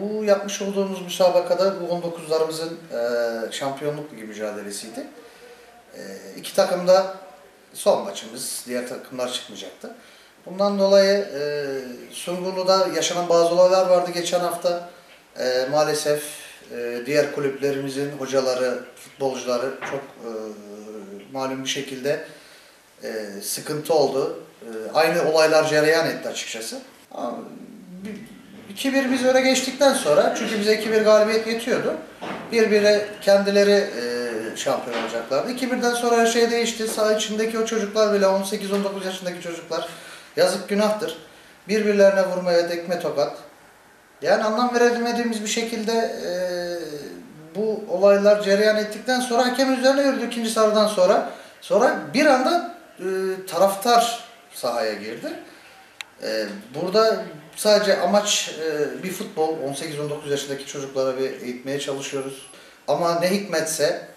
Bu yapmış olduğumuz müsabakada bu 19'larımızın e, şampiyonluk ligi mücadelesiydi. E, iki takım da son maçımız. Diğer takımlar çıkmayacaktı. Bundan dolayı e, Sungurlu'da yaşanan bazı olaylar vardı geçen hafta. E, maalesef e, diğer kulüplerimizin hocaları, futbolcuları çok e, malum bir şekilde e, sıkıntı oldu. E, aynı olaylar cereyan etti açıkçası. 2-1 biz öne geçtikten sonra çünkü bize 2-1 galibiyet yetiyordu. Birbirine kendileri e, şampiyon olacaklardı. 2-1'den sonra her şey değişti. Saha içindeki o çocuklar bile 18-19 yaşındaki çocuklar yazık günahtır. Birbirlerine vurmaya dekme tokat. Yani anlam veremediğimiz bir şekilde e, bu olaylar cereyan ettikten sonra hakemin üzerine yürüdü ikinci sarıdan sonra. Sonra bir anda e, taraftar sahaya girdi. E, burada sadece amaç e, bir futbol. 18-19 yaşındaki çocuklara bir eğitmeye çalışıyoruz. Ama ne hikmetse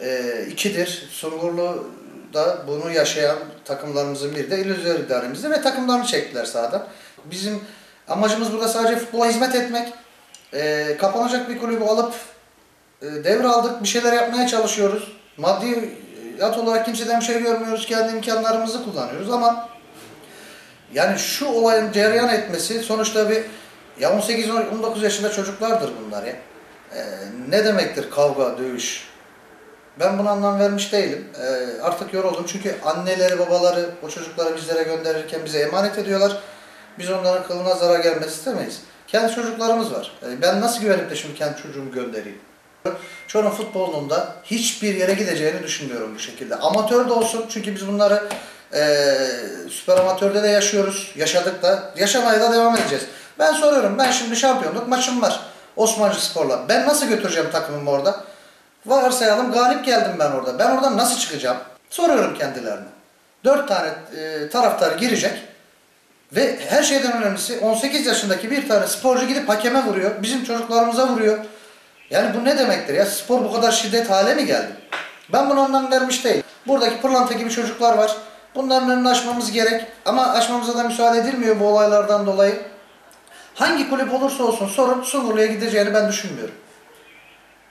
e, ikidir. Sungurlu da bunu yaşayan takımlarımızın biri de İllüzyon idaremizde ve takımlarını çektiler sahadan. Bizim amacımız burada sadece futbola hizmet etmek. E, kapanacak bir kulübü alıp e, devraldık. Bir şeyler yapmaya çalışıyoruz. Maddi yat olarak kimseden bir şey görmüyoruz. Kendi imkanlarımızı kullanıyoruz ama yani şu olayın cereyan etmesi sonuçta bir ya 18-19 yaşında çocuklardır bunlar ya. Ee, ne demektir kavga, dövüş? Ben buna anlam vermiş değilim. Ee, artık yoruldum çünkü anneleri, babaları o çocukları bizlere gönderirken bize emanet ediyorlar. Biz onların kılına zarar gelmesi istemeyiz. Kendi çocuklarımız var. Ee, ben nasıl güvenip de şimdi kendi çocuğumu göndereyim? Çorum futbolunun da hiçbir yere gideceğini düşünmüyorum bu şekilde. Amatör de olsun çünkü biz bunları eee süper amatörde de yaşıyoruz. Yaşadık da. Yaşamaya da devam edeceğiz. Ben soruyorum. Ben şimdi şampiyonluk maçım var. Osmancı Spor'la. Ben nasıl götüreceğim takımımı orada? Varsayalım galip geldim ben orada. Ben oradan nasıl çıkacağım? Soruyorum kendilerine. Dört tane eee, taraftar girecek. Ve her şeyden önemlisi 18 yaşındaki bir tane sporcu gidip hakeme vuruyor. Bizim çocuklarımıza vuruyor. Yani bu ne demektir ya? Spor bu kadar şiddet hale mi geldi? Ben bunu anlam vermiş değilim. Buradaki pırlanta gibi çocuklar var. Bunların önünü aşmamız gerek. Ama aşmamıza da müsaade edilmiyor bu olaylardan dolayı. Hangi kulüp olursa olsun sorun Sungurlu'ya gideceğini ben düşünmüyorum.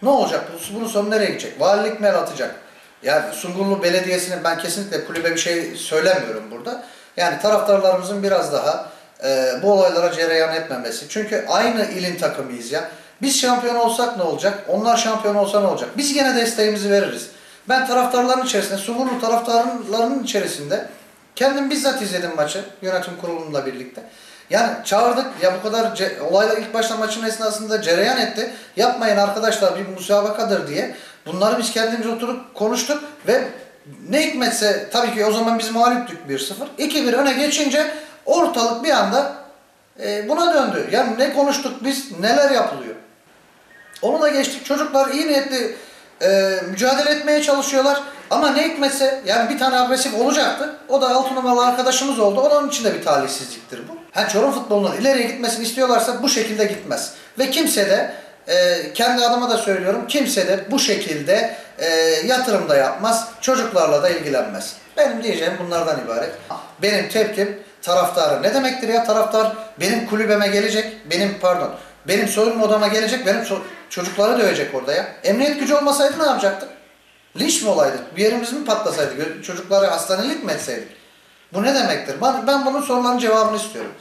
Ne olacak? Bu- Bunun sonu nereye gidecek? Valilik mi el atacak? Yani Sungurlu Belediyesi'nin ben kesinlikle kulübe bir şey söylemiyorum burada. Yani taraftarlarımızın biraz daha e, bu olaylara cereyan etmemesi. Çünkü aynı ilin takımıyız ya. Biz şampiyon olsak ne olacak? Onlar şampiyon olsa ne olacak? Biz gene desteğimizi veririz. Ben taraftarların içerisinde, Sungurlu taraftarlarının içerisinde kendim bizzat izledim maçı yönetim kurulumla birlikte. Yani çağırdık ya bu kadar olaylar ilk başta maçın esnasında cereyan etti. Yapmayın arkadaşlar bir müsabakadır diye. Bunları biz kendimiz oturup konuştuk ve ne hikmetse tabii ki o zaman biz mağluptuk 1-0. 2-1 öne geçince ortalık bir anda e, buna döndü. Yani ne konuştuk biz neler yapılıyor. Onu da geçtik. Çocuklar iyi niyetli e, mücadele etmeye çalışıyorlar. Ama ne hikmetse yani bir tane agresif olacaktı. O da altı numaralı arkadaşımız oldu. Onun için de bir talihsizliktir bu. Ha, Çorum futbolunun ileriye gitmesini istiyorlarsa bu şekilde gitmez. Ve kimse de e, kendi adıma da söylüyorum. Kimse de bu şekilde e, yatırım da yapmaz. Çocuklarla da ilgilenmez. Benim diyeceğim bunlardan ibaret. Benim tepkim taraftarı. Ne demektir ya taraftar benim kulübeme gelecek. Benim pardon. Benim soyunma odama gelecek. Benim so- çocukları dövecek orada ya. Emniyet gücü olmasaydı ne yapacaktık? Linç mi olaydı? Bir yerimiz mi patlasaydı? Çocukları hastanelik mi etseydik? Bu ne demektir? Ben, ben bunun soruların cevabını istiyorum.